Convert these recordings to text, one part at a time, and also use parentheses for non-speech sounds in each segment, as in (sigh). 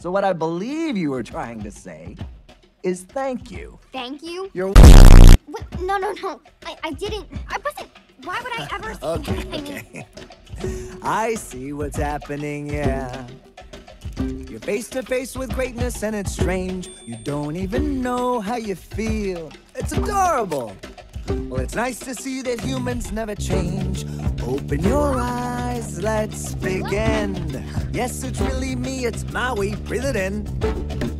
So what I believe you were trying to say is thank you. Thank you? You're What? No, no, no. I, I didn't. I wasn't. Why would I ever (laughs) say okay, that? I mean, okay. (laughs) I see what's happening, yeah. You're face to face with greatness and it's strange. You don't even know how you feel. It's adorable. Well, it's nice to see that humans never change. Open your eyes, let's begin. Yes, it's really me, it's Maui, breathe it in.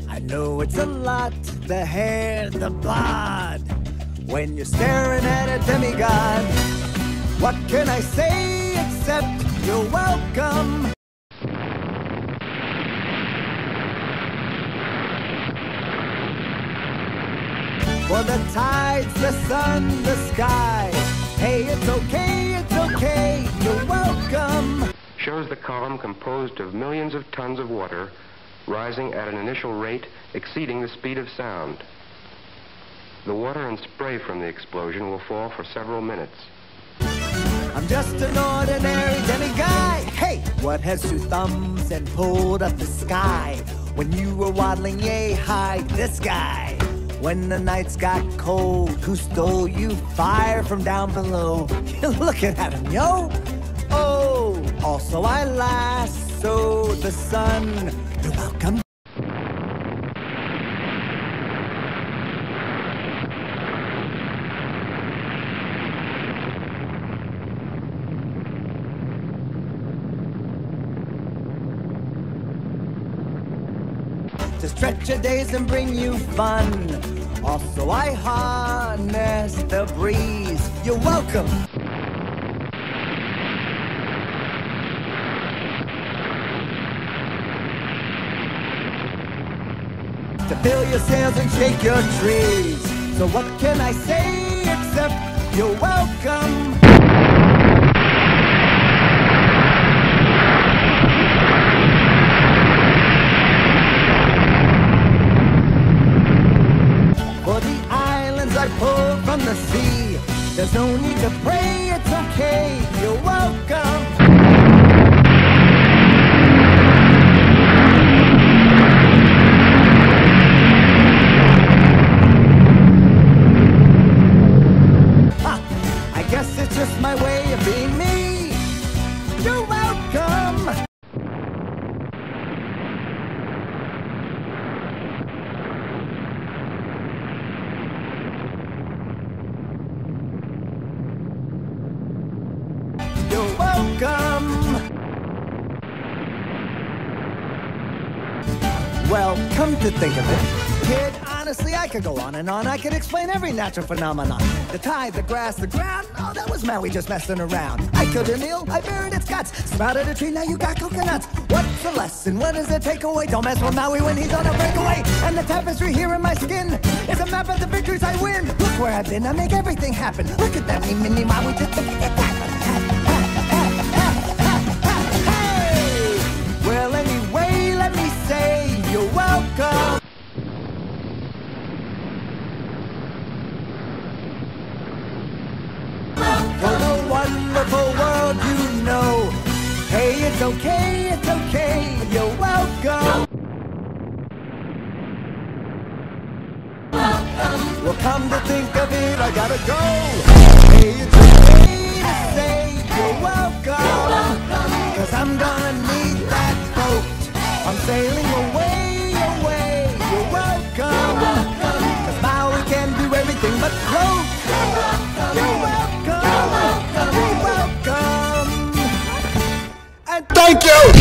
I know it's a lot, the hair, the blood. When you're staring at a demigod, what can I say except you're welcome? For the tides, the sun, the sky. Hey, it's okay, it's okay, you're welcome. Shows the column composed of millions of tons of water rising at an initial rate exceeding the speed of sound. The water and spray from the explosion will fall for several minutes. I'm just an ordinary demi-guy. Hey, what has two thumbs and pulled up the sky? When you were waddling yay high, this guy. When the nights got cold, who stole you fire from down below? (laughs) You're looking at him, yo. Also I lassoed the sun. You're welcome. to stretch your days and bring you fun. Also, I harness the breeze. You're welcome. To fill your sails and shake your trees. So, what can I say except you're welcome? For the islands I pulled from the sea. There's no need to pray, You're welcome. You're welcome. Well, come to think of it, kid, honestly, I could go on and on. I could explain every natural phenomenon. The tide, the grass, the ground. Oh, that was Maui just messing around. I killed an eel, I buried its guts. Sprouted a tree, now you got coconuts. What's the lesson? What does it take away? Don't mess with Maui when he's on a breakaway. And the tapestry here in my skin is a map of the victories I win. Look where I've been, I make everything happen. Look at that, me, mini Maui, wonderful world you know. Hey, it's okay, it's okay, you're welcome. Well, come to think of it, I gotta go. Thank you.